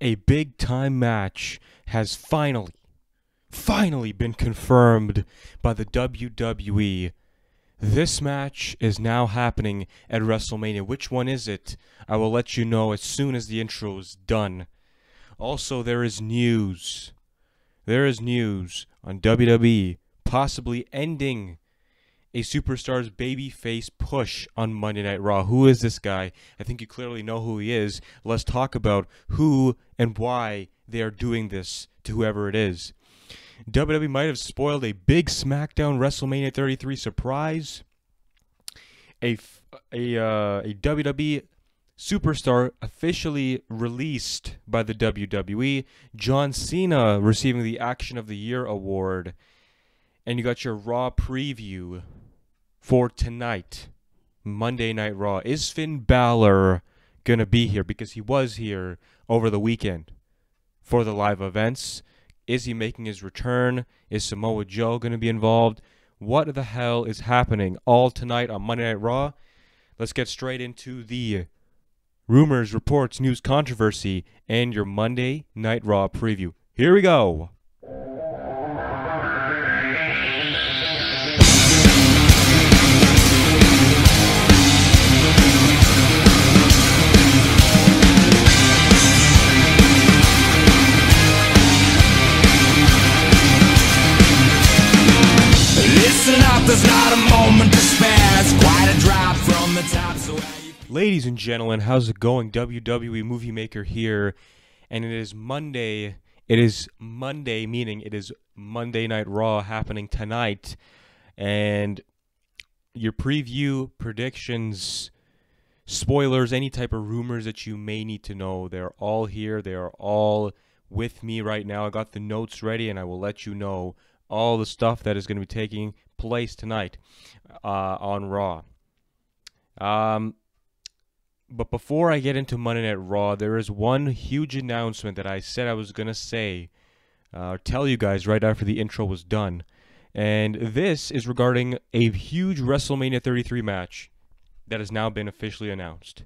a big time match has finally, finally been confirmed by the WWE. This match is now happening at WrestleMania. Which one is it? I will let you know as soon as the intro is done. Also, there is news. There is news on WWE possibly ending a superstar's babyface push on Monday Night Raw. Who is this guy? I think you clearly know who he is. Let's talk about who and why they are doing this to whoever it is. WWE might have spoiled a big SmackDown WrestleMania 33 surprise. A a uh, a WWE superstar officially released by the WWE. John Cena receiving the Action of the Year award. And you got your Raw preview for tonight, Monday Night Raw. Is Finn Balor going to be here? Because he was here over the weekend for the live events. Is he making his return? Is Samoa Joe going to be involved? What the hell is happening all tonight on Monday Night Raw? Let's get straight into the rumors, reports, news, controversy, and your Monday Night Raw preview. Here we go. Ladies and gentlemen, how's it going? WWE Movie Maker here, and it is Monday. It is Monday, meaning it is Monday Night Raw happening tonight, and your preview predictions spoilers, any type of rumors that you may need to know. They're all here. They are all with me right now. I got the notes ready and I will let you know all the stuff that is going to be taking place tonight uh, on Raw. Um, but before I get into Monday Night Raw, there is one huge announcement that I said I was going to say, uh, tell you guys right after the intro was done. And this is regarding a huge WrestleMania 33 match that has now been officially announced.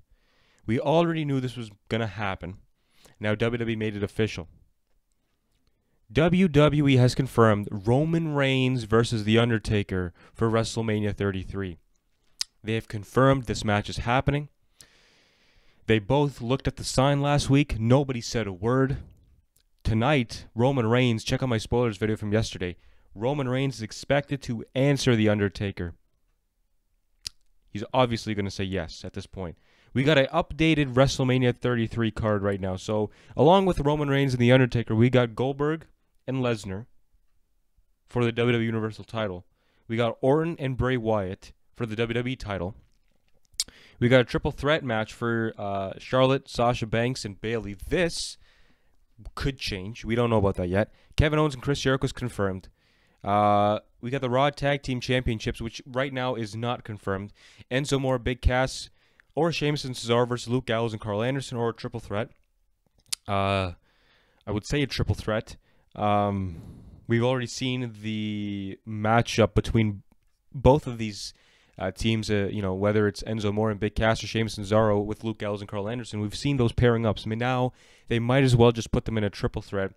We already knew this was going to happen. Now WWE made it official. WWE has confirmed Roman Reigns versus The Undertaker for WrestleMania 33. They have confirmed this match is happening. They both looked at the sign last week. Nobody said a word. Tonight, Roman Reigns, check out my spoilers video from yesterday. Roman Reigns is expected to answer The Undertaker. He's obviously going to say yes at this point. We got an updated WrestleMania 33 card right now. So, along with Roman Reigns and The Undertaker, we got Goldberg and Lesnar for the WWE Universal title. We got Orton and Bray Wyatt for the WWE title. We got a triple threat match for uh, Charlotte, Sasha Banks, and Bayley. This could change. We don't know about that yet. Kevin Owens and Chris Jericho is confirmed. Uh, we got the Raw Tag Team Championships, which right now is not confirmed. Enzo Amore, Big Cass, or Sheamus and Cesaro versus Luke Gallows and Carl Anderson, or a triple threat. Uh, I would say a triple threat. Um, we've already seen the matchup between both of these uh, teams, uh, you know, whether it's Enzo Amore and Big Cass or Sheamus and Cesaro with Luke Gallows and Carl Anderson, we've seen those pairing ups. I mean, now they might as well just put them in a triple threat,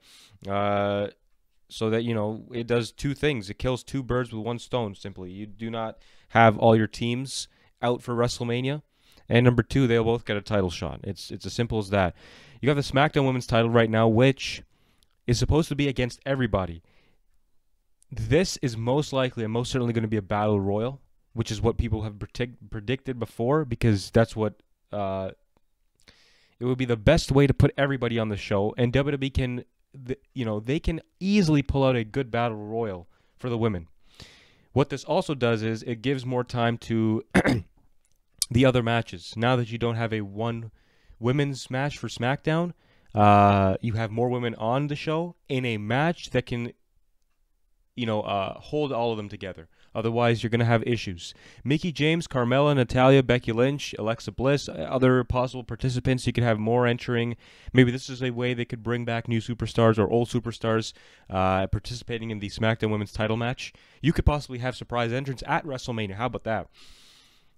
uh, so that you know it does two things. It kills two birds with one stone. Simply, you do not have all your teams out for WrestleMania, and number two, they'll both get a title shot. It's it's as simple as that. You got the SmackDown Women's title right now, which is supposed to be against everybody. This is most likely and most certainly going to be a battle royal which is what people have predict- predicted before, because that's what uh, it would be the best way to put everybody on the show. And WWE can, you know, they can easily pull out a good battle royal for the women. What this also does is it gives more time to the other matches. Now that you don't have a one women's match for SmackDown, uh, you have more women on the show in a match that can, you know, uh, hold all of them together. Otherwise, you're going to have issues. Mickie James, Carmella, Natalya, Becky Lynch, Alexa Bliss, uh, other possible participants. You could have more entering. Maybe this is a way they could bring back new superstars or old superstars uh, participating in the SmackDown Women's title match. You could possibly have surprise entrance at WrestleMania. How about that?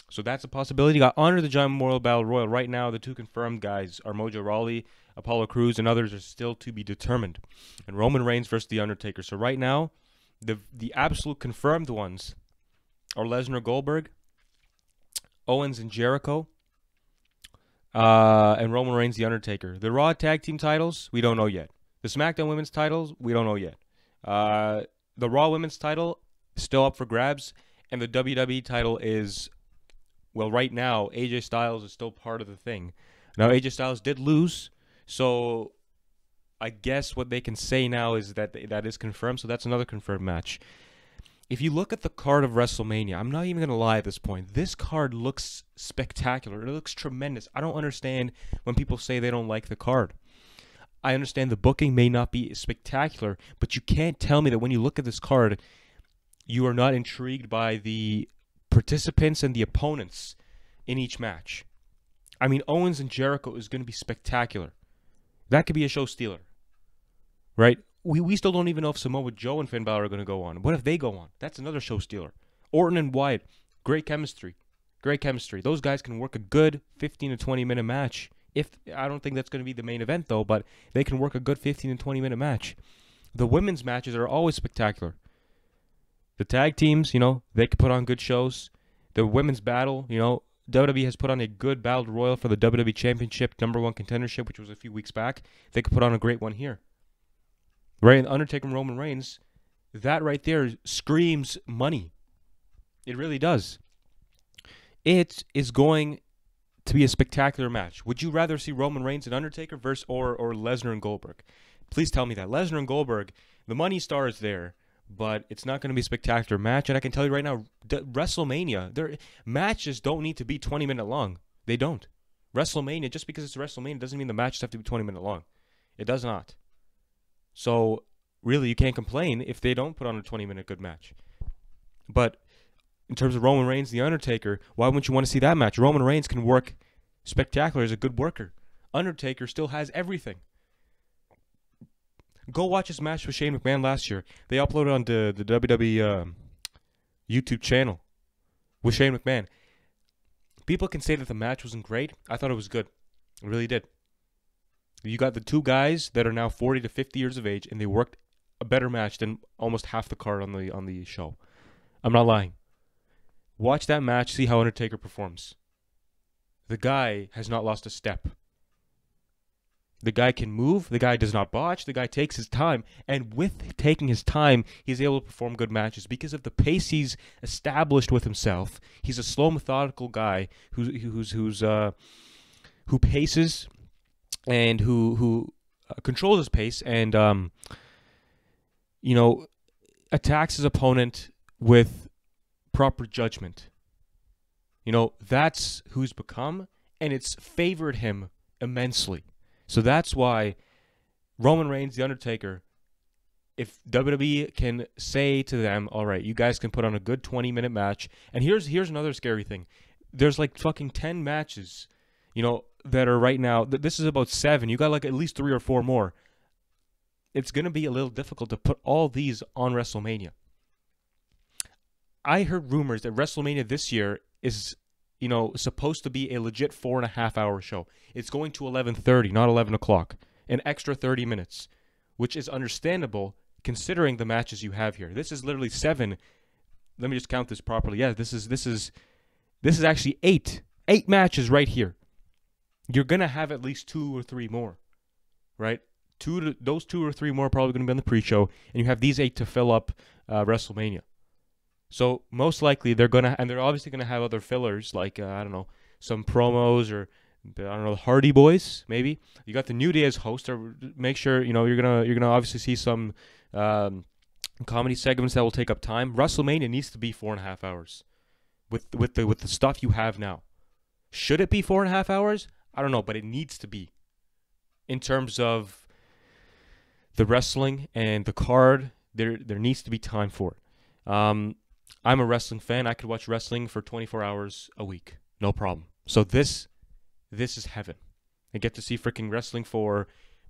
So that's a possibility. You got Andre the Giant Memorial Battle Royal. Right now, the two confirmed guys are Mojo Rawley, Apollo Crews, and others are still to be determined. And Roman Reigns versus The Undertaker. So right now, the the absolute confirmed ones are Lesnar Goldberg, Owens and Jericho, uh, and Roman Reigns The Undertaker. The Raw Tag Team titles, we don't know yet. The SmackDown Women's titles, we don't know yet. Uh, the Raw Women's title, still up for grabs. And the WWE title is, well, right now, AJ Styles is still part of the thing. Now, AJ Styles did lose, so I guess what they can say now is that that is confirmed. So that's another confirmed match. If you look at the card of WrestleMania, I'm not even going to lie at this point. This card looks spectacular. It looks tremendous. I don't understand when people say they don't like the card. I understand the booking may not be spectacular, but you can't tell me that when you look at this card, you are not intrigued by the participants and the opponents in each match. I mean, Owens and Jericho is going to be spectacular. That could be a show stealer, right? We, we still don't even know if Samoa Joe and Finn Balor are going to go on. What if they go on? That's another show stealer. Orton and Wyatt, great chemistry. Great chemistry. Those guys can work a good 15 to 20 minute match. If I don't think that's going to be the main event though, but they can work a good 15 to 20 minute match. The women's matches are always spectacular. The tag teams, you know, they can put on good shows. The women's battle, you know, WWE has put on a good battle royal for the WWE Championship number one contendership, which was a few weeks back. They could put on a great one here. Right, Undertaker and Roman Reigns, that right there screams money. It really does. It is going to be a spectacular match. Would you rather see Roman Reigns and Undertaker versus or or Lesnar and Goldberg? Please tell me that Lesnar and Goldberg, the money star is there, but it's not going to be a spectacular match. And I can tell you right now, WrestleMania, their matches don't need to be 20 minute long. They don't. WrestleMania, just because it's WrestleMania, doesn't mean the matches have to be 20 minute long. It does not. So really, you can't complain if they don't put on a 20 minute good match. But in terms of Roman Reigns, The Undertaker, why wouldn't you want to see that match? Roman Reigns can work spectacular as a good worker. Undertaker still has everything. Go watch his match with Shane McMahon last year. They uploaded on the, the WWE um, YouTube channel with Shane McMahon. People can say that the match wasn't great. I thought it was good. I really did. You got the two guys that are now 40 to 50 years of age, and they worked a better match than almost half the card on the on the show. I'm not lying. Watch that match, see how Undertaker performs. The guy has not lost a step. The guy can move. The guy does not botch. The guy takes his time. And with taking his time, he's able to perform good matches because of the pace he's established with himself. He's a slow, methodical guy who's who's who's uh, who paces and who who uh, controls his pace and um, you know attacks his opponent with proper judgment. You know that's who's become, and it's favored him immensely. So that's why Roman Reigns, The Undertaker, if WWE can say to them, all right, you guys can put on a good 20 minute match. And here's here's another scary thing. There's like fucking 10 matches, you know, that are right now. Th- this is about seven. You got like at least three or four more. It's going to be a little difficult to put all these on WrestleMania. I heard rumors that WrestleMania this year is you know, supposed to be a legit four and a half hour show. It's going to 11:30, not 11 o'clock, an extra 30 minutes, which is understandable considering the matches you have here. This is literally seven. Let me just count this properly. Yeah, this is this is this is actually eight, eight matches right here. You're gonna have at least two or three more, right? Two to, those two or three more are probably gonna be on the pre-show, and you have these eight to fill up uh, WrestleMania. So most likely they're gonna, and they're obviously gonna have other fillers like uh, I don't know some promos or I don't know the Hardy Boys maybe. You got the New Day as host. Or make sure you know you're gonna you're gonna obviously see some um, comedy segments that will take up time. WrestleMania needs to be four and a half hours with with the with the stuff you have now. Should it be four and a half hours? I don't know, but it needs to be. In terms of the wrestling and the card, there there needs to be time for it. Um, I'm a wrestling fan. I could watch wrestling for 24 hours a week, no problem. So this, this is heaven. I get to see freaking wrestling for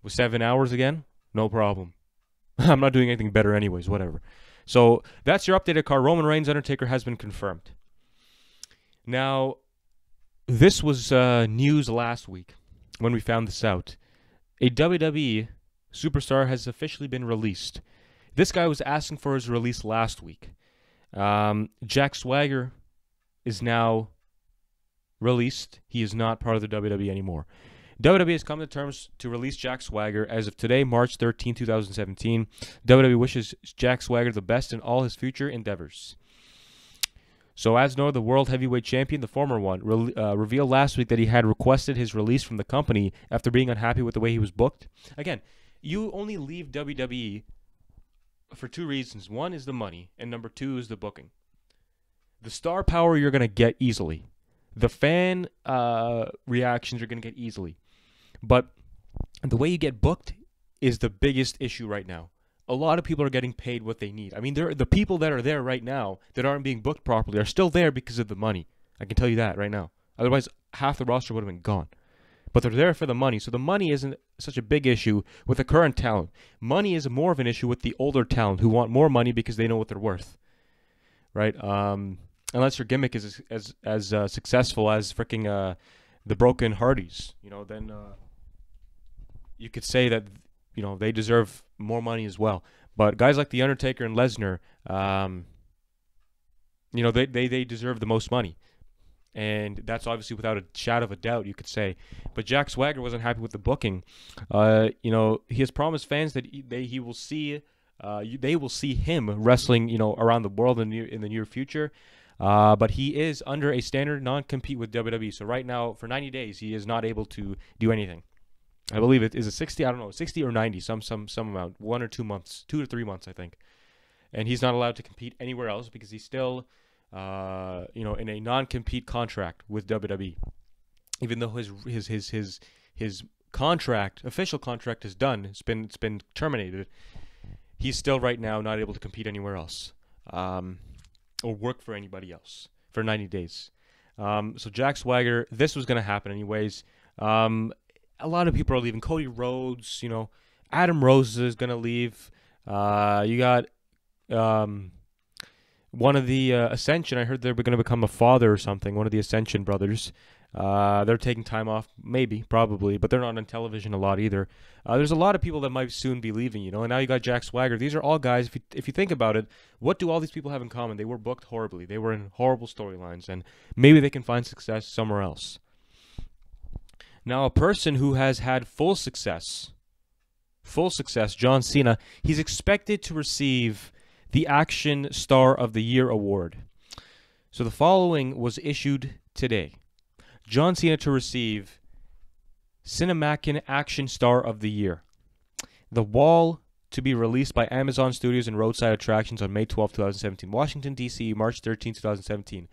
seven hours again, no problem. I'm not doing anything better anyways. Whatever. So that's your updated card. Roman Reigns Undertaker has been confirmed. Now, this was uh, news last week when we found this out. A WWE superstar has officially been released. This guy was asking for his release last week. Um, Jack Swagger is now released. He is not part of the WWE anymore. WWE has come to terms to release Jack Swagger as of today, March 13, 2017. WWE wishes Jack Swagger the best in all his future endeavors. So, as know, the World Heavyweight Champion, the former one, re- uh, revealed last week that he had requested his release from the company after being unhappy with the way he was booked. Again, you only leave WWE for two reasons. One is the money, and number two is the booking. The star power you're going to get easily. The fan uh, reactions you're going to get easily. But the way you get booked is the biggest issue right now. A lot of people are getting paid what they need. I mean, the people that are there right now that aren't being booked properly are still there because of the money. I can tell you that right now. Otherwise, half the roster would have been gone. But they're there for the money, so the money isn't such a big issue with the current talent. Money is more of an issue with the older talent who want more money because they know what they're worth. Right? Um, unless your gimmick is as as uh, successful as freaking uh, the Broken Hardys, you know, then uh, you could say that you know they deserve more money as well. But guys like the Undertaker and Lesnar, um, you know, they, they they deserve the most money, and that's obviously without a shadow of a doubt, you could say. But Jack Swagger wasn't happy with the booking. Uh, you know, he has promised fans that he, they he will see. Uh, they will see him wrestling, you know, around the world in the near, in the near future. Uh, but he is under a standard non-compete with WWE. So right now, for 90 days, he is not able to do anything. I believe it is a 60. I don't know, 60 or 90, some some some amount, one or two months, two to three months, I think. And he's not allowed to compete anywhere else because he's still, uh, you know, in a non-compete contract with WWE. Even though his his his his his contract, official contract, is done, it's been it's been terminated. He's still right now not able to compete anywhere else, um, or work for anybody else for 90 days. Um, so Jack Swagger, this was going to happen anyways. Um, a lot of people are leaving. Cody Rhodes, you know, Adam Rose is going to leave. Uh, you got um, one of the uh, Ascension. I heard they're going to become a father or something. One of the Ascension brothers. Uh, they're taking time off, maybe, probably, but they're not on television a lot either. Uh, there's a lot of people that might soon be leaving, you know. And now you got Jack Swagger. These are all guys. If you, if you think about it, what do all these people have in common? They were booked horribly. They were in horrible storylines, and maybe they can find success somewhere else. Now, a person who has had full success, full success, John Cena, he's expected to receive the Action Star of the Year award. So the following was issued today John Cena to receive CinemaCon Action Star of the Year. The Wall to be released by Amazon Studios and Roadside Attractions on May 12, 2017. Washington, D.C., March 13, 2017.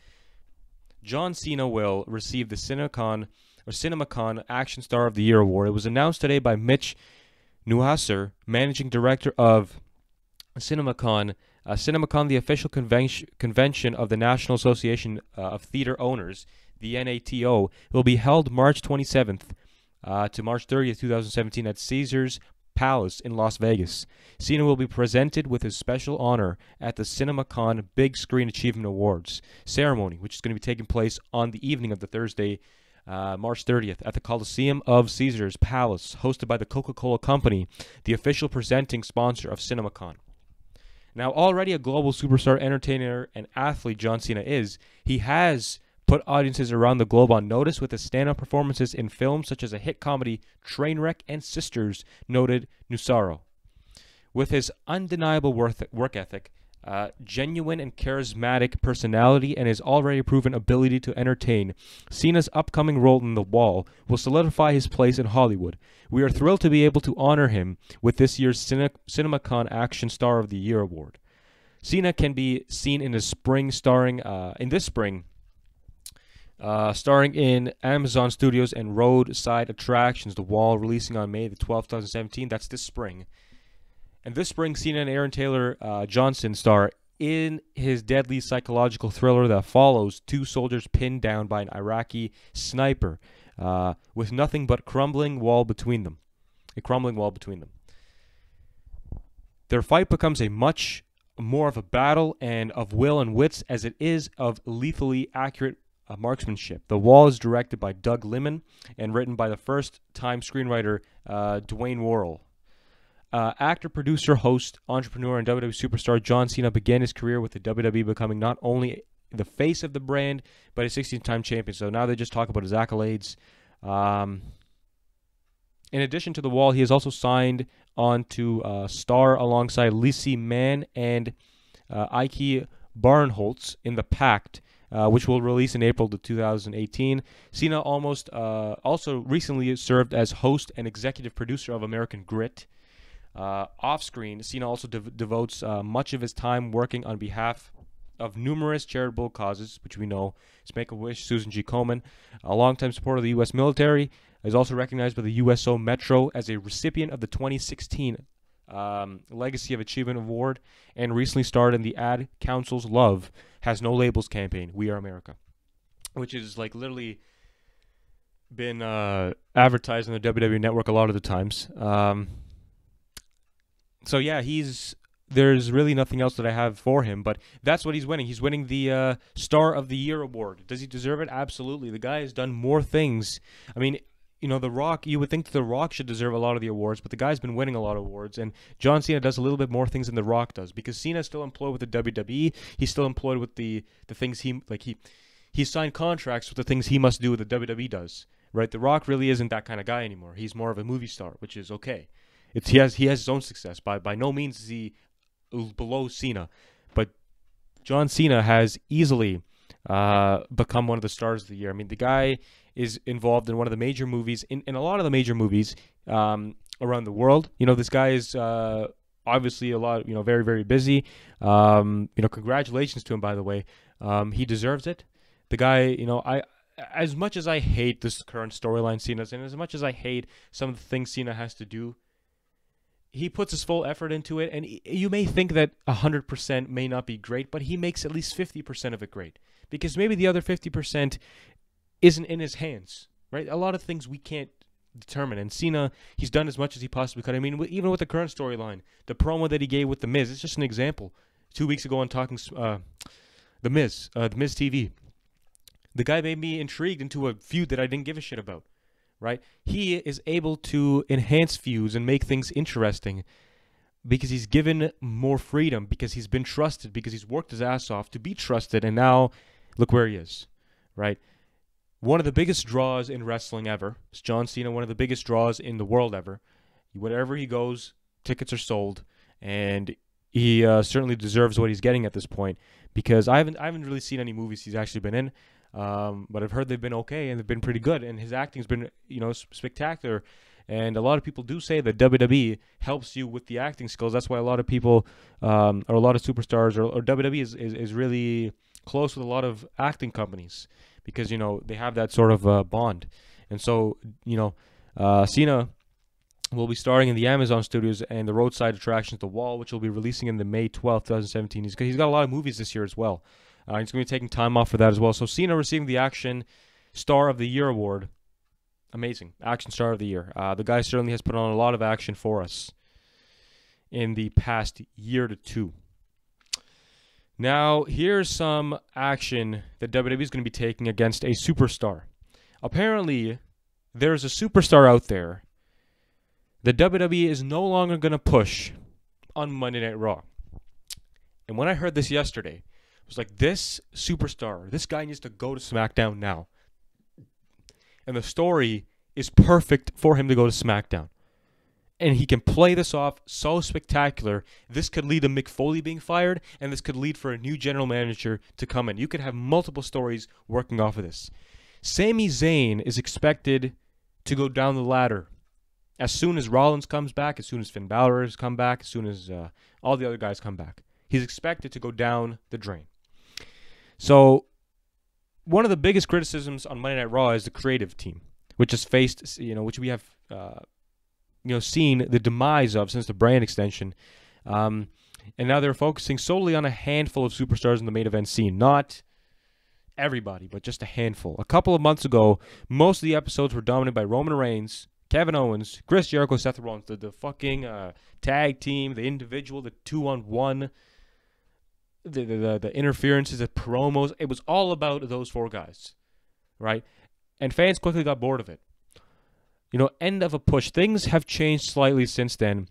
John Cena will receive the CinemaCon or CinemaCon Action Star of the Year award. It was announced today by Mitch Neuhauser, managing director of CinemaCon. Uh, CinemaCon, the official convention, convention of the National Association uh, of Theater Owners, the NATO, will be held March 27th uh, to March 30th, 2017, at Caesars Palace in Las Vegas. Cena will be presented with his special honor at the CinemaCon Big Screen Achievement Awards ceremony, which is going to be taking place on the evening of the Thursday, uh, March 30th, at the Coliseum of Caesars Palace, hosted by the Coca Cola Company, the official presenting sponsor of CinemaCon. Now, already a global superstar, entertainer, and athlete John Cena is, he has put audiences around the globe on notice with his stand-up performances in films such as a hit comedy Trainwreck and Sisters, noted Neuhauser. With his undeniable work ethic, uh, genuine and charismatic personality, and his already proven ability to entertain, Cena's upcoming role in The Wall will solidify his place in Hollywood. We are thrilled to be able to honor him with this year's Cine- CinemaCon Action Star of the Year award. Cena can be seen in the spring, starring uh, in this spring uh, starring in Amazon Studios and Roadside Attractions, The Wall, releasing on May the 12th, 2017. That's this spring. And this spring, Cena and Aaron Taylor uh, Johnson star in his deadly psychological thriller that follows two soldiers pinned down by an Iraqi sniper uh, with nothing but crumbling wall between them. A crumbling wall between them. Their fight becomes a much more of a battle and of will and wits as it is of lethally accurate uh, marksmanship. The Wall is directed by Doug Liman and written by the first-time screenwriter uh, Dwain Worrell. Uh, actor, producer, host, entrepreneur, and WWE superstar John Cena began his career with the WWE, becoming not only the face of the brand, but a 16-time champion. So now they just talk about his accolades. Um, in addition to the Wall, he has also signed on to uh, star alongside Leslie Mann and uh, Ike Barinholtz in The Pact, uh, which will release in April of 2018. Cena almost uh, also recently served as host and executive producer of American Grit. Uh, off screen, Cena also dev- devotes uh, much of his time working on behalf of numerous charitable causes, which we know is Make a Wish, Susan G. Komen, a longtime supporter of the U.S. military, is also recognized by the USO Metro as a recipient of the 2016 um, Legacy of Achievement Award, and recently starred in the Ad Council's Love Has No Labels campaign, We Are America, which is like literally been uh, advertised on the WWE network a lot of the times. Um, so yeah, he's there's really nothing else that I have for him, but that's what he's winning. He's winning the uh, Star of the Year award. Does he deserve it? Absolutely. The guy has done more things. I mean, you know, The Rock, you would think The Rock should deserve a lot of the awards, but the guy's been winning a lot of awards, and John Cena does a little bit more things than The Rock does because Cena's still employed with the WWE. He's still employed with the the things he like he he signed contracts with the things he must do with the WWE does. Right? The Rock really isn't that kind of guy anymore. He's more of a movie star, which is okay. It's he has he has his own success. By by no means is he below Cena, but John Cena has easily uh, become one of the stars of the year. I mean, the guy is involved in one of the major movies, in, in a lot of the major movies um, around the world. You know, this guy is uh, obviously a lot, you know, very, very busy. Um, you know, congratulations to him, by the way. Um, he deserves it. The guy, you know, I. As much as I hate this current storyline Cena's in, as much as I hate some of the things Cena has to do he puts his full effort into it, and you may think that 100% may not be great, but he makes at least 50% of it great. Because maybe the other 50% isn't in his hands, right? A lot of things we can't determine. And Cena, he's done as much as he possibly could. I mean, even with the current storyline, the promo that he gave with The Miz, it's just an example. Two weeks ago on Talking uh, The Miz, uh, The Miz TV, the guy made me intrigued into a feud that I didn't give a shit about right? He is able to enhance feuds and make things interesting because he's given more freedom, because he's been trusted, because he's worked his ass off to be trusted, and now look where he is, right? One of the biggest draws in wrestling ever is John Cena, one of the biggest draws in the world ever. Wherever he goes, tickets are sold, and he uh, certainly deserves what he's getting at this point because I haven't I haven't really seen any movies he's actually been in. Um, but I've heard they've been okay and they've been pretty good, and his acting's been you know spectacular. And a lot of people do say that WWE helps you with the acting skills. That's why a lot of people, um, or a lot of superstars, or, or WWE is, is, is, really close with a lot of acting companies because you know they have that sort of uh, bond. And so you know, uh, Cena will be starring in the Amazon Studios and the roadside attractions The Wall, which will be releasing in the May 12th, 2017. He's, he's got a lot of movies this year as well. Uh, he's going to be taking time off for that as well. So Cena receiving the Action Star of the Year award. Amazing. Action Star of the Year. Uh, the guy certainly has put on a lot of action for us in the past year to two. Now, here's some action that WWE is going to be taking against a superstar. Apparently, there's a superstar out there that WWE is no longer going to push on Monday Night Raw. And when I heard this yesterday, was like, this superstar, this guy needs to go to SmackDown now. And the story is perfect for him to go to SmackDown. And he can play this off so spectacular. This could lead to Mick Foley being fired, and this could lead for a new general manager to come in. You could have multiple stories working off of this. Sami Zayn is expected to go down the ladder as soon as Rollins comes back, as soon as Finn Balor has come back, as soon as uh, all the other guys come back. He's expected to go down the drain. So, one of the biggest criticisms on Monday Night Raw is the creative team, which has faced, you know, which we have, uh, you know, seen the demise of since the brand extension. Um, and now they're focusing solely on a handful of superstars in the main event scene, not everybody, but just a handful. A couple of months ago, most of the episodes were dominated by Roman Reigns, Kevin Owens, Chris Jericho, Seth Rollins, the, the fucking uh, tag team, the individual, the two on one the, the the interferences, the promos. It was all about those four guys, right? And fans quickly got bored of it. You know, end of a push. Things have changed slightly since then,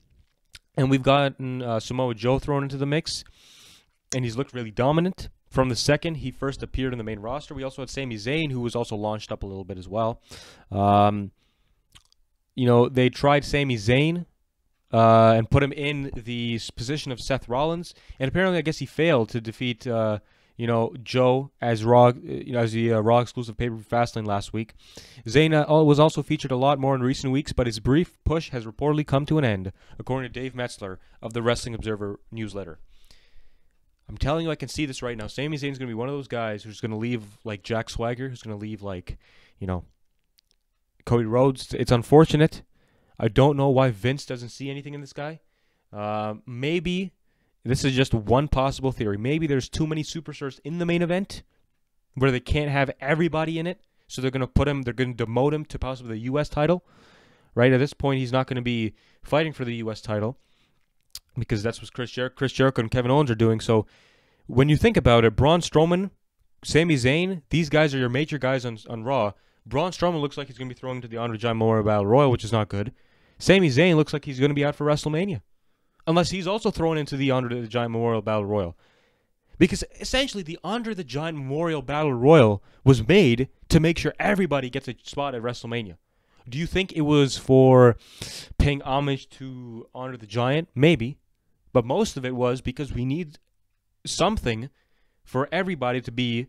and we've gotten uh, Samoa Joe thrown into the mix, and he's looked really dominant from the second he first appeared in the main roster. We also had Sami Zayn, who was also launched up a little bit as well. Um, you know, they tried Sami Zayn uh, and put him in the position of Seth Rollins, and apparently, I guess he failed to defeat, uh, you know, Joe as Raw, you know, as the uh, Raw exclusive pay per view Fastlane last week. Zayn uh, was also featured a lot more in recent weeks, but his brief push has reportedly come to an end, according to Dave Meltzer of the Wrestling Observer newsletter. I'm telling you, I can see this right now. Sami Zayn's going to be one of those guys who's going to leave like Jack Swagger, who's going to leave like, you know, Cody Rhodes. It's unfortunate. I don't know why Vince doesn't see anything in this guy. Uh, maybe this is just one possible theory. Maybe there's too many superstars in the main event where they can't have everybody in it. So they're going to put him, they're going to demote him to possibly the U.S. title. Right at this point, he's not going to be fighting for the U.S. title because that's what Chris, Jer- Chris Jericho and Kevin Owens are doing. So when you think about it, Braun Strowman, Sami Zayn, these guys are your major guys on, on Raw. Braun Strowman looks like he's going to be thrown into the Andre Giant Memorial Battle Royal, which is not good. Sami Zayn looks like he's going to be out for WrestleMania. Unless he's also thrown into the Andre the Giant Memorial Battle Royal. Because essentially, the Andre the Giant Memorial Battle Royal was made to make sure everybody gets a spot at WrestleMania. Do you think it was for paying homage to Andre the Giant? Maybe. But most of it was because we need something for everybody to be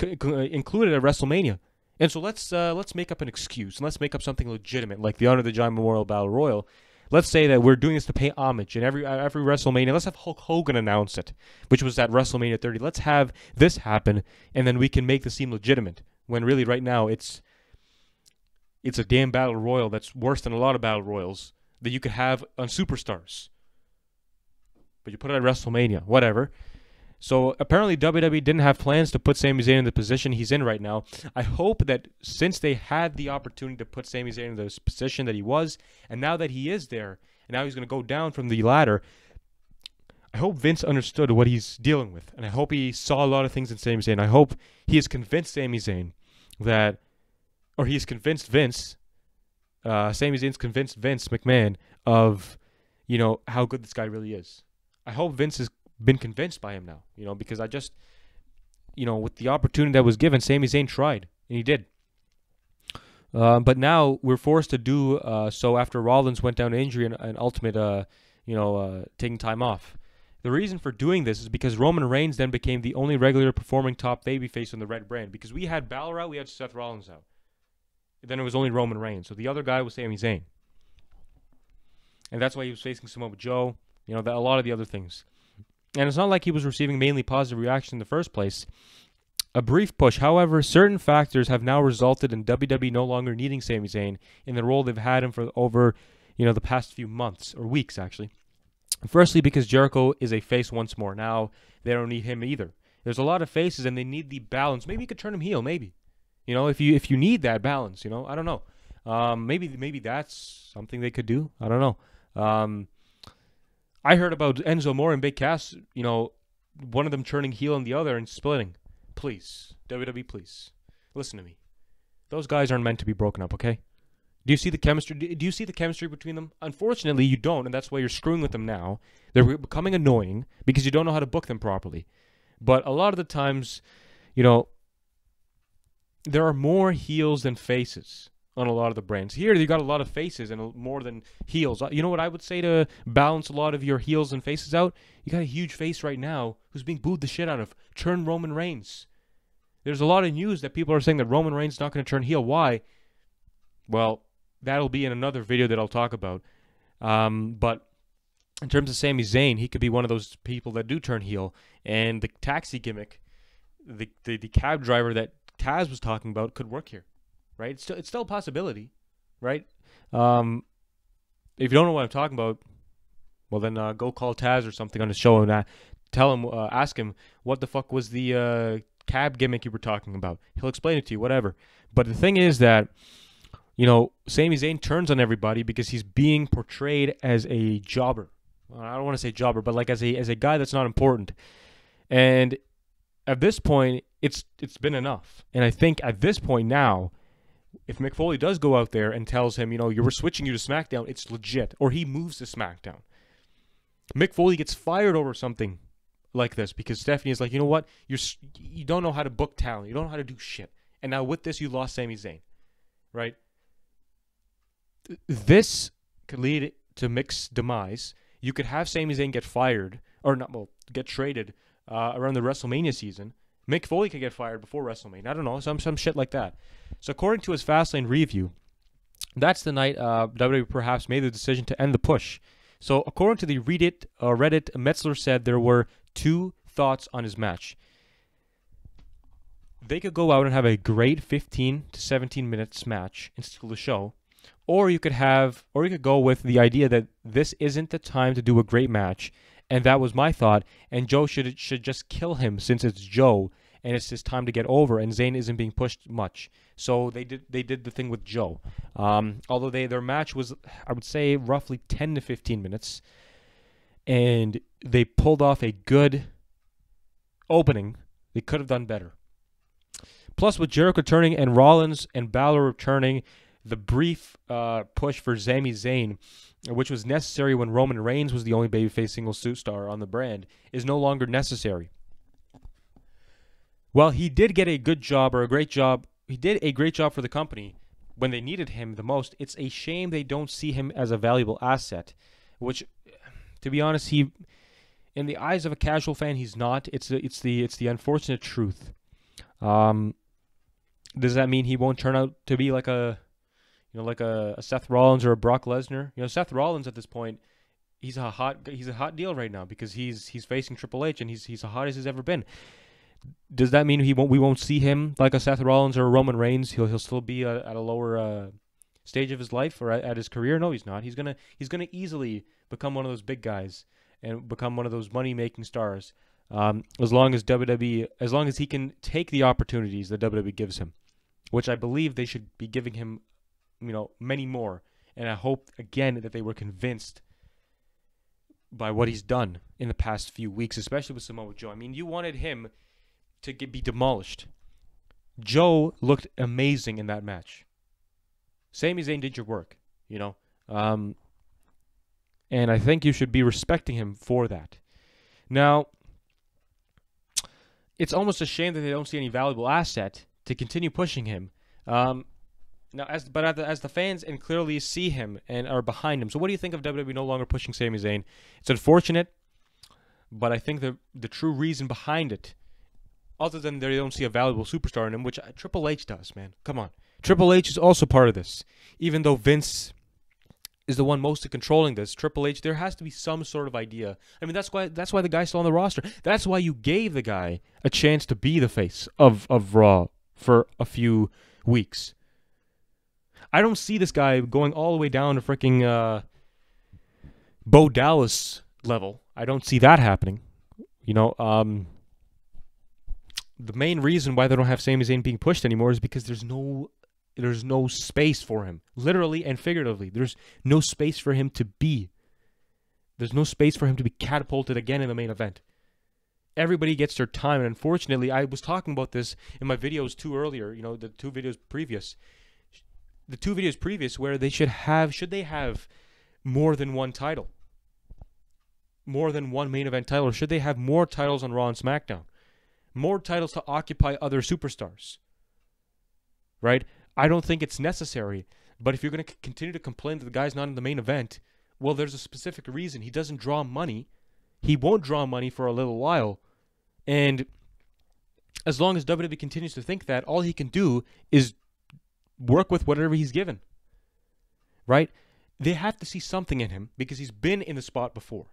included at WrestleMania. And so let's uh, let's make up an excuse and let's make up something legitimate, like the Honor of the Giant Memorial Battle Royal. Let's say that we're doing this to pay homage, and every every WrestleMania, let's have Hulk Hogan announce it, which was at WrestleMania 30. Let's have this happen, and then we can make this seem legitimate. When really, right now, it's it's a damn battle royal that's worse than a lot of battle royals that you could have on superstars. But you put it at WrestleMania, whatever. So apparently WWE didn't have plans to put Sami Zayn in the position he's in right now. I hope that since they had the opportunity to put Sami Zayn in the position that he was, and now that he is there, and now he's going to go down from the ladder, I hope Vince understood what he's dealing with, and I hope he saw a lot of things in Sami Zayn. I hope he has convinced Sami Zayn that, or he's convinced Vince, uh, Sami Zayn's convinced Vince McMahon of, you know, how good this guy really is. I hope Vince is been convinced by him now, you know, because I just, you know, with the opportunity that was given, Sami Zayn tried, and he did. Uh, but now we're forced to do uh, so after Rollins went down to injury and, and ultimate, uh, you know, uh, taking time off. The reason for doing this is because Roman Reigns then became the only regular performing top babyface on the Red brand. Because we had Balor out, we had Seth Rollins out. Then it was only Roman Reigns. So the other guy was Sami Zayn. And that's why he was facing Samoa Joe. You know, the, a lot of the other things. And it's not like he was receiving mainly positive reaction in the first place. A brief push, however, certain factors have now resulted in WWE no longer needing Sami Zayn in the role they've had him for over, you know, the past few months or weeks actually. Firstly, because Jericho is a face once more. Now they don't need him either. There's a lot of faces and they need the balance. Maybe you could turn him heel, maybe. You know, if you if you need that balance, you know, I don't know. Um, maybe maybe that's something they could do. I don't know. Um, I heard about Enzo Amore and Big Cass, you know, one of them turning heel and the other and splitting. Please, WWE, please, listen to me. Those guys aren't meant to be broken up, okay? Do you see the chemistry? Do you see the chemistry between them? Unfortunately, you don't, and that's why you're screwing with them now. They're becoming annoying because you don't know how to book them properly. But a lot of the times, you know, there are more heels than faces on a lot of the brands. Here, you got a lot of faces and more than heels. Uh, you know what I would say to balance a lot of your heels and faces out? You got a huge face right now who's being booed the shit out of. Turn Roman Reigns. There's a lot of news that people are saying that Roman Reigns is not going to turn heel. Why? Well, that'll be in another video that I'll talk about. Um, but in terms of Sami Zayn, he could be one of those people that do turn heel. And the taxi gimmick, the, the, the cab driver that Taz was talking about, could work here right? It's still it's still a possibility, right? Um, if you don't know what I'm talking about, well then uh, go call Taz or something on the show and uh, tell him, uh, ask him what the fuck was the uh, cab gimmick you were talking about. He'll explain it to you, whatever. But the thing is that you know Sami Zayn turns on everybody because he's being portrayed as a jobber. I don't want to say jobber, but like as a as a guy that's not important. And at this point, it's it's been enough. And I think at this point now, if Mick Foley does go out there and tells him, you know, you were switching you to SmackDown, it's legit, or he moves to SmackDown. Mick Foley gets fired over something like this because Stephanie is like, you know what, you're you don't know how to book talent, you don't know how to do shit, and now with this you lost Sami Zayn, right? This could lead to Mick's demise. You could have Sami Zayn get fired or not, well, get traded uh, around the WrestleMania season. Mick Foley could get fired before WrestleMania. I don't know, some some shit like that. So according to his Fastlane review, that's the night uh, WWE perhaps made the decision to end the push. So according to the Reddit, uh, Reddit, Meltzer said there were two thoughts on his match. They could go out and have a great 15 to 17 minutes match and steal the show, or you could have, or you could go with the idea that this isn't the time to do a great match and that was my thought. And Joe should should just kill him since it's Joe and it's his time to get over. And Zayn isn't being pushed much, so they did they did the thing with Joe. Um, although they their match was I would say roughly ten to fifteen minutes, and they pulled off a good opening. They could have done better. Plus, with Jericho turning and Rollins and Balor returning, the brief uh, push for Sami Zayn which was necessary when Roman Reigns was the only babyface single suit star on the brand, is no longer necessary. Well, he did get a good job or a great job. He did a great job for the company when they needed him the most. It's a shame they don't see him as a valuable asset, which, to be honest, he, in the eyes of a casual fan, he's not. It's the it's the it's the unfortunate truth. Um, does that mean he won't turn out to be like a you know, like a, a Seth Rollins or a Brock Lesnar. You know, Seth Rollins at this point, he's a hot he's a hot deal right now because he's he's facing Triple H and he's he's the hottest he's ever been. Does that mean he won't we won't see him like a Seth Rollins or a Roman Reigns? He'll he'll still be a, at a lower uh, stage of his life or at, at his career? No, he's not. He's gonna he's gonna easily become one of those big guys and become one of those money making stars. Um, as long as WWE, as long as he can take the opportunities that WWE gives him, which I believe they should be giving him you know, many more. And I hope again that they were convinced by what he's done in the past few weeks, especially with Samoa Joe. I mean, you wanted him to get, be demolished. Joe looked amazing in that match. Sami Zayn did your work, you know. Um, and I think you should be respecting him for that. Now, it's almost a shame that they don't see any valuable asset to continue pushing him. Um, now, as but as the fans and clearly see him and are behind him. So, what do you think of WWE no longer pushing Sami Zayn? It's unfortunate, but I think the the true reason behind it, other than they don't see a valuable superstar in him, which uh, Triple H does, man. Come on, Triple H is also part of this. Even though Vince is the one mostly controlling this, Triple H, there has to be some sort of idea. I mean, that's why that's why the guy's still on the roster. That's why you gave the guy a chance to be the face of of Raw for a few weeks I don't see this guy going all the way down to freaking uh, Bo Dallas level. I don't see that happening. You know, um, the main reason why they don't have Sami Zayn being pushed anymore is because there's no there's no space for him, literally and figuratively. There's no space for him to be. There's no space for him to be catapulted again in the main event. Everybody gets their time, and unfortunately, I was talking about this in my videos too earlier. You know, the two videos previous the two videos previous where they should have should they have more than one title? More than one main event title, or should they have more titles on Raw and SmackDown? More titles to occupy other superstars. Right? I don't think it's necessary. But if you're going to continue to complain that the guy's not in the main event, well, there's a specific reason. He doesn't draw money. He won't draw money for a little while. And as long as WWE continues to think that, all he can do is work with whatever he's given. Right? They have to see something in him because he's been in the spot before.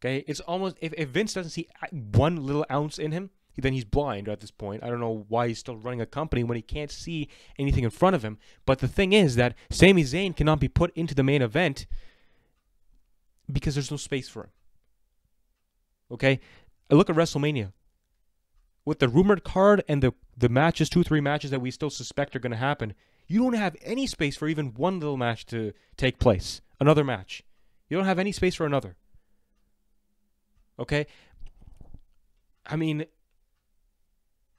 Okay? It's almost if, if Vince doesn't see one little ounce in him, then he's blind at this point. I don't know why he's still running a company when he can't see anything in front of him. But the thing is that Sami Zayn cannot be put into the main event because there's no space for him. Okay? I look at WrestleMania with the rumored card and the the matches, two three matches that we still suspect are going to happen. You don't have any space for even one little match to take place. Another match. You don't have any space for another. Okay? I mean,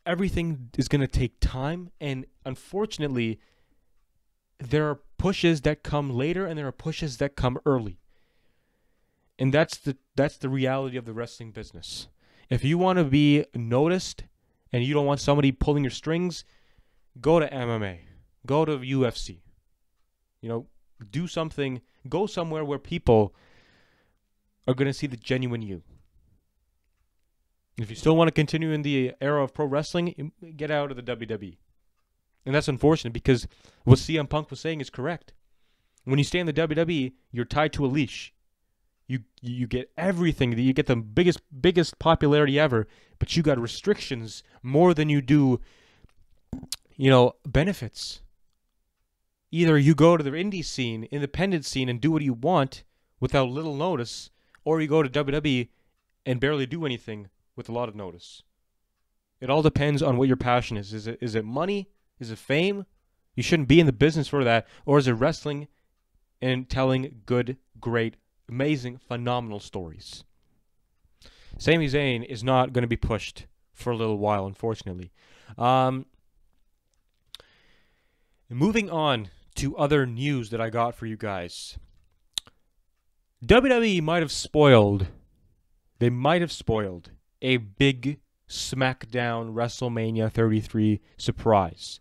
everything is going to take time, and unfortunately, there are pushes that come later, and there are pushes that come early. And that's the that's the reality of the wrestling business. If you want to be noticed and you don't want somebody pulling your strings, go to MMA, go to UFC. You know, do something, go somewhere where people are going to see the genuine you. If you still want to continue in the era of pro wrestling, get out of the WWE. And that's unfortunate because what CM Punk was saying is correct. When you stay in the WWE, you're tied to a leash. You you get everything. You get the biggest biggest popularity ever, but you got restrictions more than you do you know, benefits. Either you go to the indie scene, independent scene and do what you want without little notice, or you go to WWE and barely do anything with a lot of notice. It all depends on what your passion is. Is it is it money? Is it fame? You shouldn't be in the business for that. Or is it wrestling and telling good, great, amazing, phenomenal stories? Sami Zayn is not going to be pushed for a little while, unfortunately. Um, moving on to other news that I got for you guys. WWE might have spoiled, they might have spoiled a big SmackDown WrestleMania 33 surprise.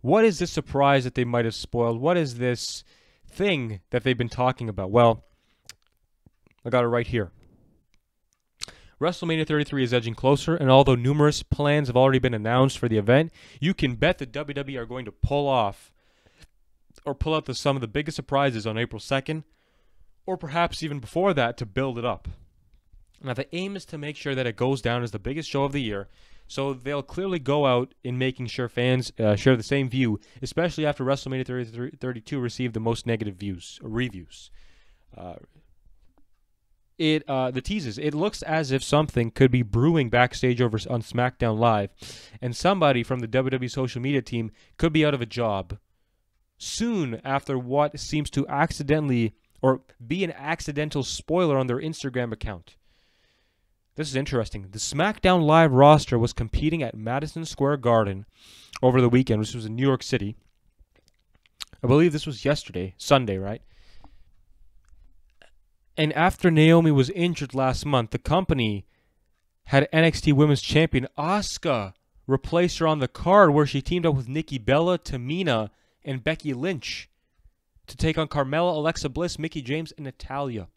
What is this surprise that they might have spoiled? What is this thing that they've been talking about? Well, I got it right here. WrestleMania 33 is edging closer, and although numerous plans have already been announced for the event, you can bet that WWE are going to pull off or pull out the, some of the biggest surprises on April 2nd, or perhaps even before that to build it up. Now, the aim is to make sure that it goes down as the biggest show of the year, so they'll clearly go out in making sure fans uh, share the same view, especially after WrestleMania 33, 32 received the most negative views or reviews. Uh, it uh, the teases. It looks as if something could be brewing backstage over on SmackDown Live, and somebody from the WWE social media team could be out of a job soon after what seems to accidentally or be an accidental spoiler on their Instagram account. This is interesting. The SmackDown Live roster was competing at Madison Square Garden over the weekend, which was in New York City. I believe this was yesterday, Sunday, right? And after Naomi was injured last month, the company had NXT Women's Champion Asuka replace her on the card where she teamed up with Nikki Bella, Tamina, and Becky Lynch to take on Carmella, Alexa Bliss, Mickie James, and Natalya.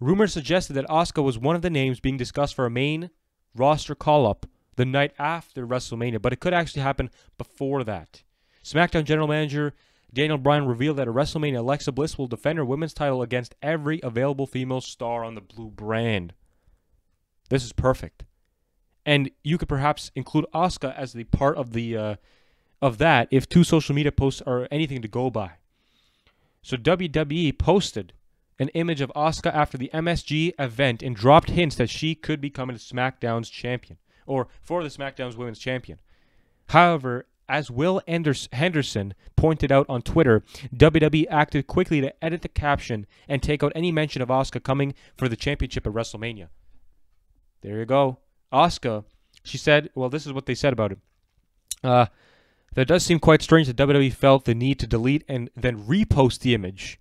Rumors suggested that Asuka was one of the names being discussed for a main roster call up the night after WrestleMania, but it could actually happen before that. SmackDown General Manager Daniel Bryan revealed that at WrestleMania, Alexa Bliss will defend her women's title against every available female star on the blue brand. This is perfect. And you could perhaps include Asuka as the part of the uh, of that if two social media posts are anything to go by. So WWE posted an image of Asuka after the MSG event and dropped hints that she could become a SmackDown's champion or for the SmackDown's women's champion. However, as Will Henderson pointed out on Twitter, WWE acted quickly to edit the caption and take out any mention of Asuka coming for the championship at WrestleMania. There you go. Asuka, she said, well, this is what they said about it. Uh, that does seem quite strange that WWE felt the need to delete and then repost the image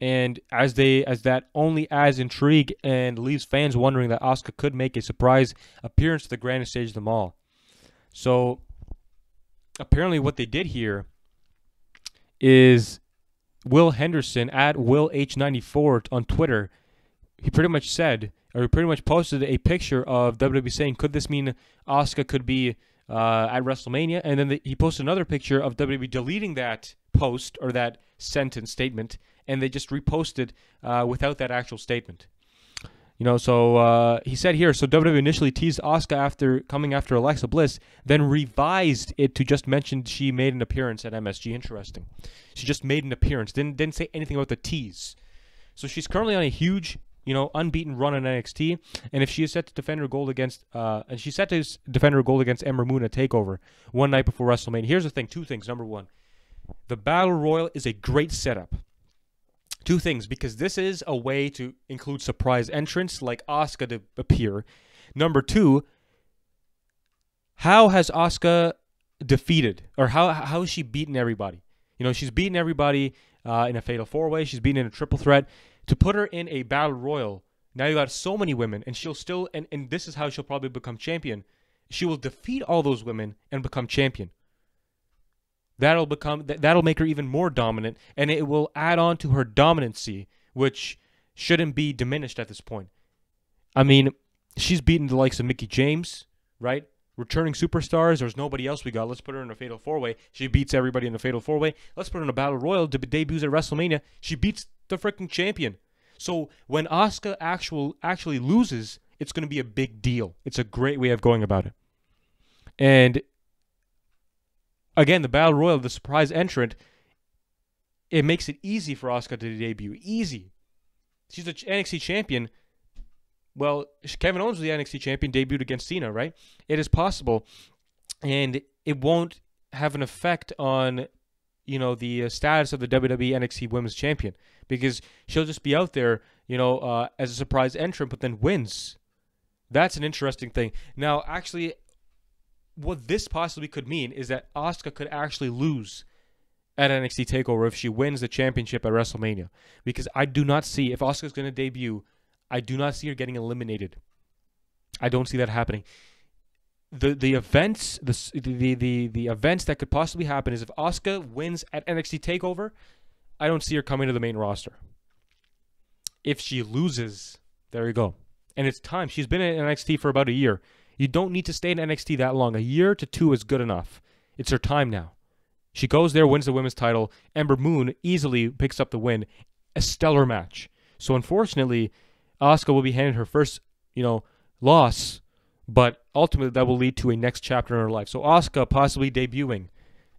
and as they as that only adds intrigue and leaves fans wondering that Asuka could make a surprise appearance to the grandest stage of them all. So apparently, what they did here is Will Henderson at Will H94 on Twitter. He pretty much said, or he pretty much posted a picture of WWE saying, "Could this mean Asuka could be uh, at WrestleMania?" And then the, he posted another picture of WWE deleting that post or that sentence statement and they just reposted uh, without that actual statement. You know, so uh, he said here, so WWE initially teased Asuka after coming after Alexa Bliss, then revised it to just mention she made an appearance at MSG. Interesting. She just made an appearance, didn't didn't say anything about the tease. So she's currently on a huge, you know, unbeaten run in NXT, and if she is set to defend her gold against, uh, and she's set to defend her gold against Ember Moon at Takeover one night before WrestleMania. Here's the thing: two things. Number one, the Battle Royal is a great setup Two things, because this is a way to include surprise entrants like Asuka to appear. Number two, how has Asuka defeated, or how how has she beaten everybody? You know, she's beaten everybody uh, in a fatal four way. She's beaten in a triple threat. To put her in a battle royal, now you got so many women, and she'll still, and, and this is how she'll probably become champion. She will defeat all those women and become champion. That'll become that, that'll make her even more dominant, and it will add on to her dominancy, which shouldn't be diminished at this point. I mean, she's beaten the likes of Mickie James, right? Returning superstars. There's nobody else we got. Let's put her in a fatal four way. She beats everybody in a fatal four way. Let's put her in a battle royal. De- debuts at WrestleMania. She beats the freaking champion. So when Asuka actual actually loses, it's going to be a big deal. It's a great way of going about it. And again, the battle royal, the surprise entrant, it makes it easy for Asuka to debut. Easy. She's a NXT champion. Well, Kevin Owens was the NXT champion, debuted against Cena, right? It is possible, and it won't have an effect on, you know, the uh, status of the WWE NXT Women's Champion because she'll just be out there, you know, uh, as a surprise entrant, but then wins. That's an interesting thing. Now, actually, what this possibly could mean is that Asuka could actually lose at NXT Takeover if she wins the championship at WrestleMania. Because I do not see if Asuka's going to debut, I do not see her getting eliminated. I don't see that happening. The the events the the the, the events that could possibly happen is if Asuka wins at NXT Takeover, I don't see her coming to the main roster. If she loses, there you go. And it's time. She's been in NXT for about a year. You don't need to stay in NXT that long. A year to two is good enough. It's her time now. She goes there, wins the women's title. Ember Moon easily picks up the win. A stellar match. So unfortunately, Asuka will be handed her first, you know, loss, but ultimately that will lead to a next chapter in her life. So Asuka possibly debuting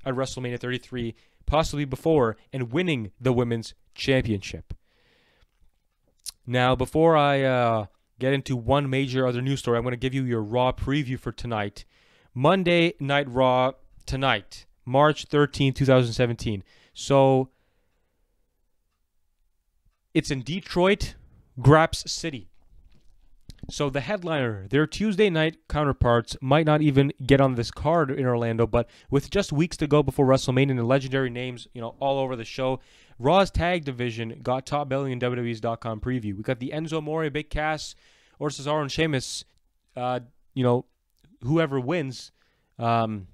at WrestleMania 33, possibly before, and winning the women's championship. Now, before I uh, get into one major other news story, I'm going to give you your Raw preview for tonight. Monday Night Raw tonight, March 13, 2017. So it's in Detroit, Graps City. So the headliner, their Tuesday night counterparts might not even get on this card in Orlando, but with just weeks to go before WrestleMania and legendary names, you know, all over the show, Raw's tag division got top billing in WWE's.com preview. We got the Enzo Amore, Big Cass, or Cesaro and Sheamus. Uh, you know, whoever wins, um,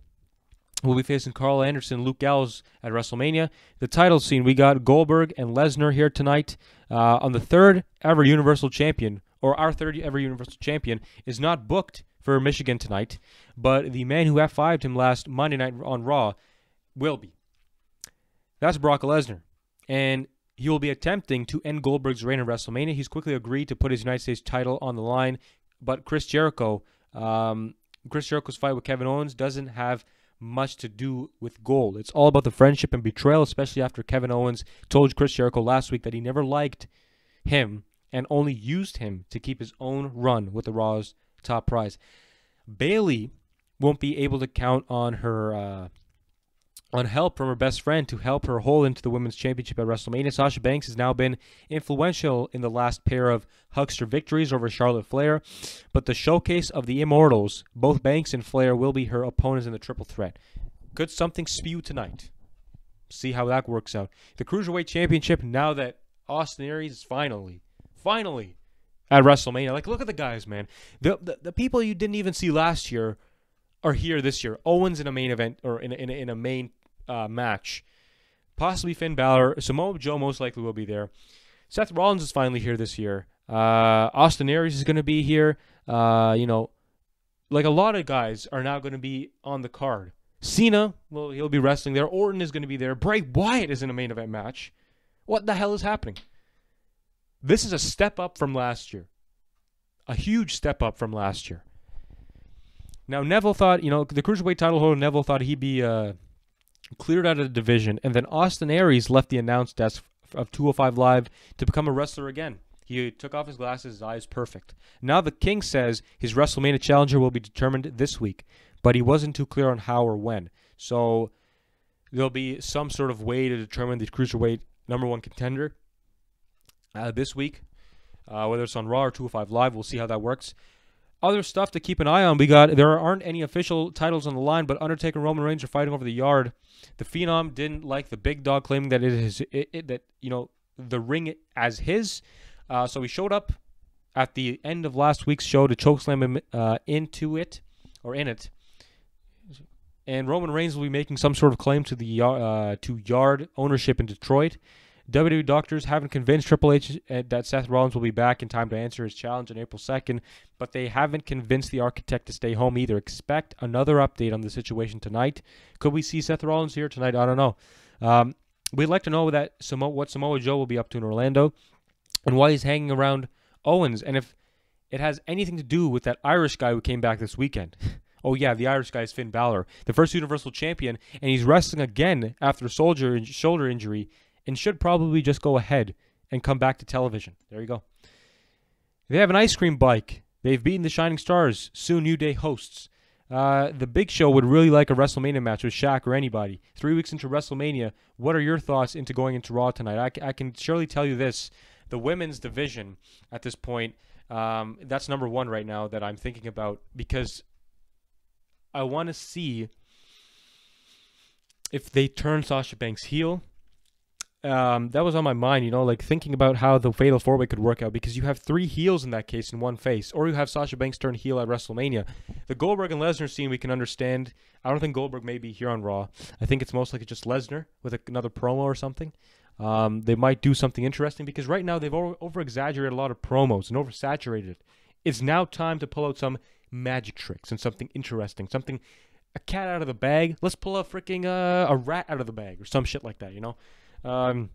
will be facing Karl Anderson, Luke Gallows at WrestleMania. The title scene, we got Goldberg and Lesnar here tonight. Uh, on the third ever Universal Champion, or our third ever Universal Champion, is not booked for Michigan tonight, but the man who F5'd him last Monday night on Raw will be. That's Brock Lesnar. And he will be attempting to end Goldberg's reign at WrestleMania. He's quickly agreed to put his United States title on the line, but Chris Jericho, um, Chris Jericho's fight with Kevin Owens doesn't have much to do with gold. It's all about the friendship and betrayal, especially after Kevin Owens told Chris Jericho last week that he never liked him and only used him to keep his own run with the Raw's top prize. Bayley won't be able to count on her uh, on help from her best friend to help her hold into the women's championship at WrestleMania. Sasha Banks has now been influential in the last pair of Huckster victories over Charlotte Flair, but the showcase of the Immortals, both Banks and Flair, will be her opponents in the triple threat. Could something spew tonight? See how that works out. The Cruiserweight Championship, now that Austin Aries is finally, finally at WrestleMania. Like, look at the guys, man. The, the, the people you didn't even see last year are here this year. Owens in a main event or in a, in a, in a main uh, match. Possibly Finn Balor. Samoa Joe most likely will be there. Seth Rollins is finally here this year. Uh, Austin Aries is going to be here. Uh, you know, like a lot of guys are now going to be on the card. Cena, well, he'll be wrestling there. Orton is going to be there. Bray Wyatt is in a main event match. What the hell is happening? This is a step up from last year. A huge step up from last year. Now Neville thought, you know, the cruiserweight title holder Neville thought he'd be uh, cleared out of the division, and then Austin Aries left the announce desk of 205 Live to become a wrestler again. He took off his glasses, his eyes perfect. Now the King says his WrestleMania challenger will be determined this week, but he wasn't too clear on how or when. So there'll be some sort of way to determine the cruiserweight number one contender. uh, this week, uh, whether it's on Raw or 205 Live. We'll see how that works. Other stuff to keep an eye on. We got there aren't any official titles on the line, but Undertaker and Roman Reigns are fighting over the yard. The Phenom didn't like the big dog claiming that it is it, it, that you know the ring as his. Uh, so he showed up at the end of last week's show to chokeslam him uh, into it or in it. And Roman Reigns will be making some sort of claim to the uh, to yard ownership in Detroit. WWE doctors haven't convinced Triple H uh, that Seth Rollins will be back in time to answer his challenge on April 2nd, but they haven't convinced the architect to stay home either. Expect another update on the situation tonight. Could we see Seth Rollins here tonight? I don't know. Um, we'd like to know that Samo- what Samoa Joe will be up to in Orlando and why he's hanging around Owens and if it has anything to do with that Irish guy who came back this weekend. oh yeah, the Irish guy is Finn Balor, the first Universal Champion, and he's wrestling again after a soldier shoulder injury and should probably just go ahead and come back to television. There you go. They have an ice cream bike. They've beaten the Shining Stars, soon New Day hosts. Uh, the Big Show would really like a WrestleMania match with Shaq or anybody. Three weeks into WrestleMania, what are your thoughts into going into Raw tonight? I, I can surely tell you this: the women's division at this point, um, that's number one right now that I'm thinking about because I want to see if they turn Sasha Banks heel um, that was on my mind, you know, like thinking about how the Fatal Four Way could work out because you have three heels in that case in one face, or you have Sasha Banks turn heel at WrestleMania. The Goldberg and Lesnar scene we can understand. I don't think Goldberg may be here on Raw. I think it's most likely just Lesnar with a, another promo or something. Um, they might do something interesting because right now they've over exaggerated a lot of promos and oversaturated. It. It's now time to pull out some magic tricks and something interesting, something a cat out of the bag. Let's pull a freaking uh, a rat out of the bag or some shit like that, you know. Um,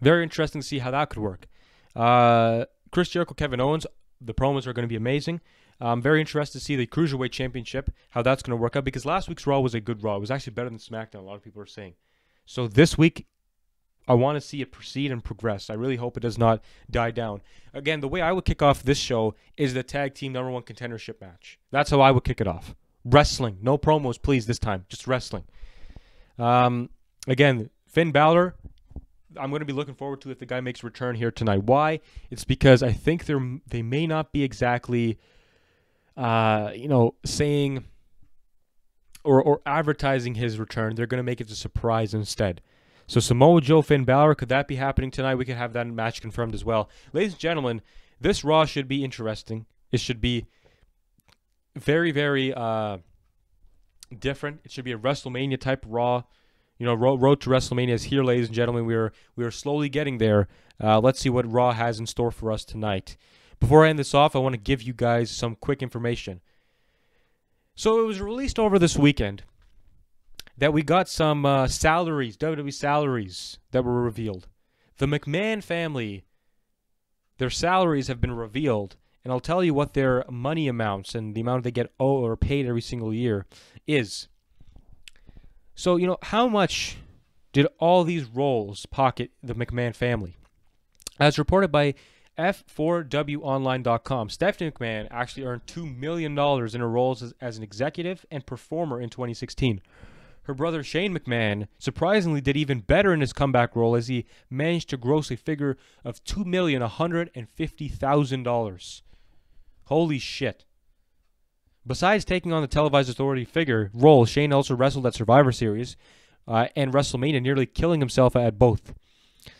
very interesting to see how that could work. Uh, Chris Jericho, Kevin Owens, the promos are going to be amazing. I'm very interested to see the Cruiserweight Championship, how that's going to work out, because last week's Raw was a good Raw. It was actually better than SmackDown, a lot of people are saying. So this week, I want to see it proceed and progress. I really hope it does not die down. Again, the way I would kick off this show is the tag team number one contendership match. That's how I would kick it off. Wrestling. No promos, please, this time. Just wrestling. Um, again, Finn Balor, I'm going to be looking forward to if the guy makes return here tonight. Why? It's because I think they're they may not be exactly, uh, you know, saying or or advertising his return. They're going to make it a surprise instead. So Samoa Joe, Finn Balor, could that be happening tonight? We could have that match confirmed as well. Ladies and gentlemen, this Raw should be interesting. It should be very, very uh, different. It should be a WrestleMania type Raw. You know, road, road to WrestleMania is here, ladies and gentlemen. We are we are slowly getting there. Uh, let's see what Raw has in store for us tonight. Before I end this off, I want to give you guys some quick information. So it was released over this weekend that we got some uh, salaries, WWE salaries that were revealed. The McMahon family, their salaries have been revealed, and I'll tell you what their money amounts and the amount they get owed or paid every single year is. So, you know, how much did all these roles pocket the McMahon family? As reported by F4WOnline.com, Stephanie McMahon actually earned $2 million in her roles as, as, an executive and performer in 2016. Her brother Shane McMahon surprisingly did even better in his comeback role as he managed to gross a figure of $2,150,000. Holy shit. Besides taking on the televised authority figure role, Shane also wrestled at Survivor Series uh, and WrestleMania, nearly killing himself at both.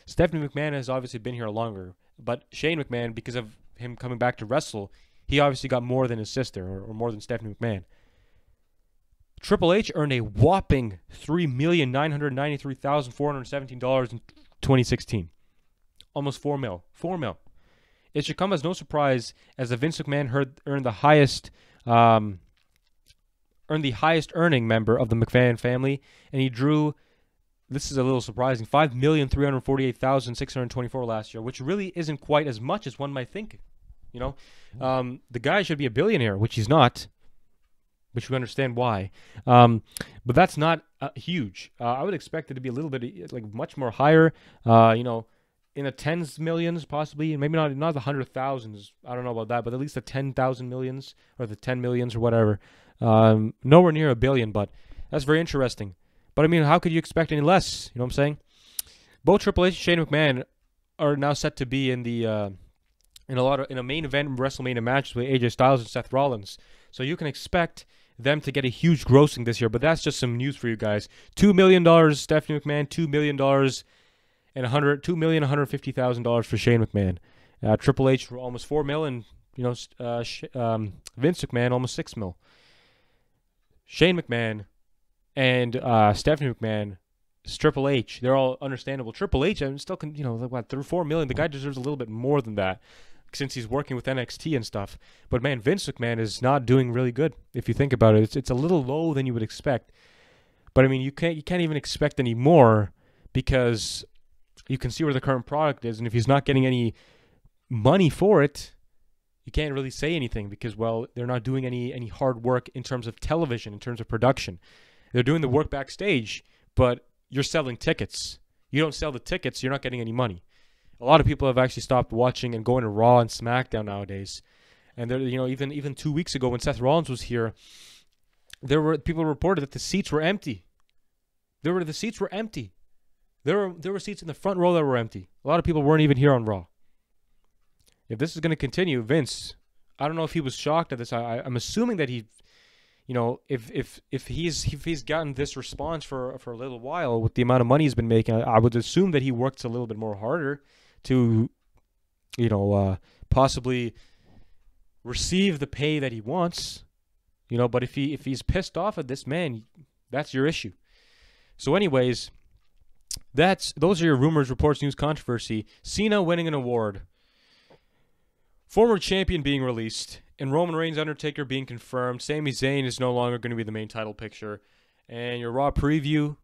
Stephanie McMahon has obviously been here longer, but Shane McMahon, because of him coming back to wrestle, he obviously got more than his sister, or, or more than Stephanie McMahon. Triple H earned a whopping three million nine hundred ninety-three thousand four hundred seventeen dollars in 2016, almost four mil. Four mil. It should come as no surprise as the Vince McMahon heard, earned the highest um, earned the highest earning member of the McMahon family, and he drew. This is a little surprising. Five million three hundred forty-eight thousand six hundred twenty-four last year, which really isn't quite as much as one might think. You know, um, the guy should be a billionaire, which he's not. Which we understand why, um, but that's not uh, huge. Uh, I would expect it to be a little bit like much more higher. Uh, you know, in the tens millions, possibly, maybe not not the hundred thousands. I don't know about that, but at least the ten thousand millions or the ten millions or whatever. Um, nowhere near a billion, but that's very interesting. But I mean, how could you expect any less? You know what I'm saying? Both Triple H and Shane McMahon are now set to be in the uh, in a lot of in a main event WrestleMania match with AJ Styles and Seth Rollins. So you can expect them to get a huge grossing this year. But that's just some news for you guys. Two million dollars, Stephanie McMahon. Two million dollars and a hundred two million one hundred fifty thousand dollars for Shane McMahon. Uh, Triple H almost four mil, and you know uh, um, Vince McMahon almost six mil. Shane McMahon and uh, Stephanie McMahon, Triple H, they're all understandable. Triple H, I'm still, con- you know, what, three, four million. The guy deserves a little bit more than that since he's working with NXT and stuff. But man, Vince McMahon is not doing really good if you think about it. It's it's a little low than you would expect. But I mean, you can't you can't even expect any more because you can see where the current product is, and if he's not getting any money for it, you can't really say anything because well, they're not doing any any hard work in terms of television, in terms of production. They're doing the work backstage, but you're selling tickets. You don't sell the tickets, you're not getting any money a lot of people have actually stopped watching and going to Raw and SmackDown nowadays. And there, you know, even even two weeks ago when Seth Rollins was here, there were people reported that the seats were empty. There were the seats were empty. There were there were seats in the front row that were empty. A lot of people weren't even here on Raw. If this is going to continue, Vince, I don't know if he was shocked at this. I, I'm assuming that he, you know, if if if he's if he's gotten this response for for a little while with the amount of money he's been making, I, I would assume that he works a little bit more harder to, you know, uh, possibly receive the pay that he wants. You know, but if he if he's pissed off at this man, that's your issue. So, anyways, that's those are your rumors, reports, news, controversy. Cena winning an award, former champion being released, and Roman Reigns, Undertaker being confirmed. Sami Zayn is no longer going to be the main title picture, and your Raw preview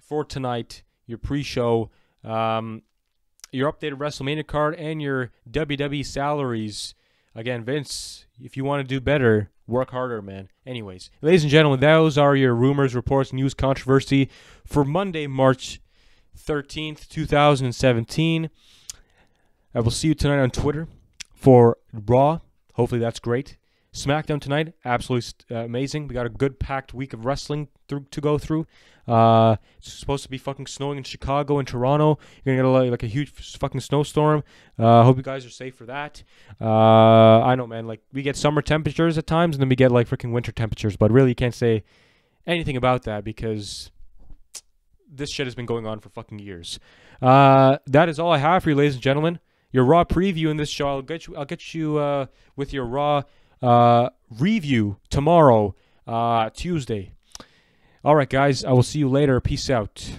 for tonight, your pre-show. Um, your updated WrestleMania card, and your WWE salaries. Again, Vince, if you want to do better, work harder, man. Anyways, ladies and gentlemen, those are your rumors, reports, news, controversy for Monday, March 13th, 2017. I will see you tonight on Twitter for Raw. Hopefully, that's great. SmackDown tonight, absolutely uh, amazing. We got a good packed week of wrestling through, to go through. Uh, it's supposed to be fucking snowing in Chicago and Toronto. You're gonna get a, like a huge fucking snowstorm. Uh, hope you guys are safe for that. Uh, I know, man. Like we get summer temperatures at times, and then we get like freaking winter temperatures. But really, you can't say anything about that because this shit has been going on for fucking years. Uh, that is all I have for you, ladies and gentlemen. Your raw preview in this show. I'll get you. I'll get you uh, with your raw uh, review tomorrow, uh, Tuesday. All right, guys. I will see you later. Peace out.